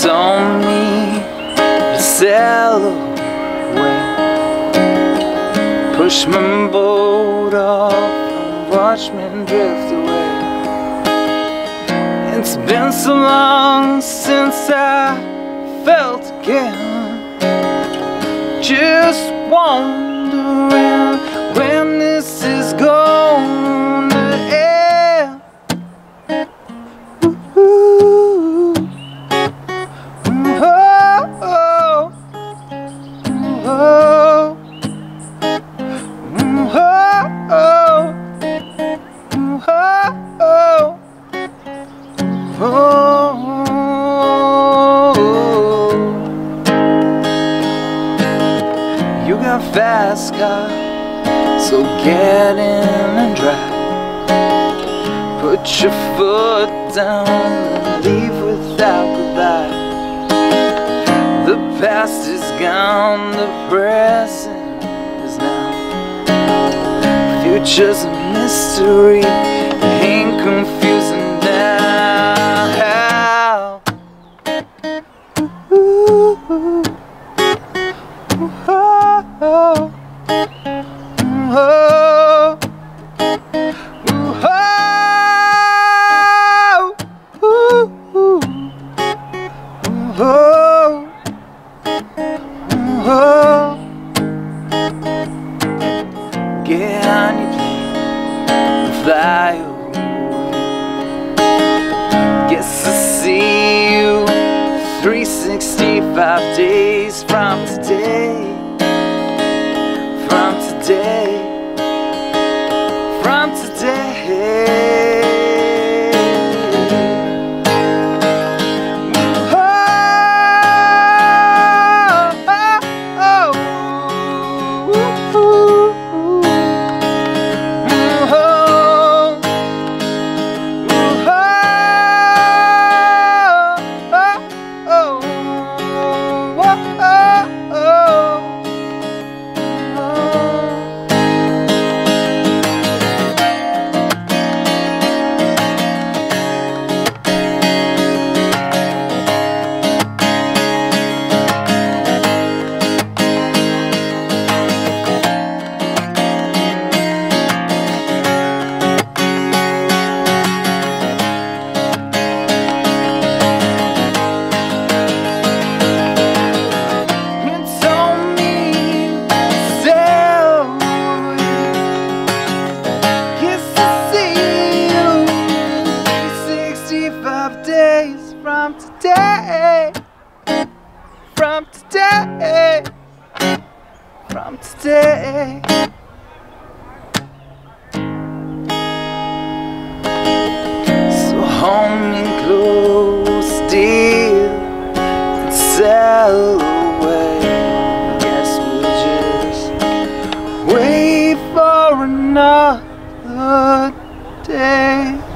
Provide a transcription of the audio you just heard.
It's on me to sail away. Push my boat off and watch me drift away. It's been so long since I felt again. Just wondering. Got fast car, so get in and drive. Put your foot down and leave without goodbye. The past is gone, the present is now. Future's a mystery, ain't confusing now. Ooh, Get on your plane and fly away. Guess I'll see you 365 days from today. From today from today. From today. So hold me close, dear, and sail away. Guess we'll just wait for another day.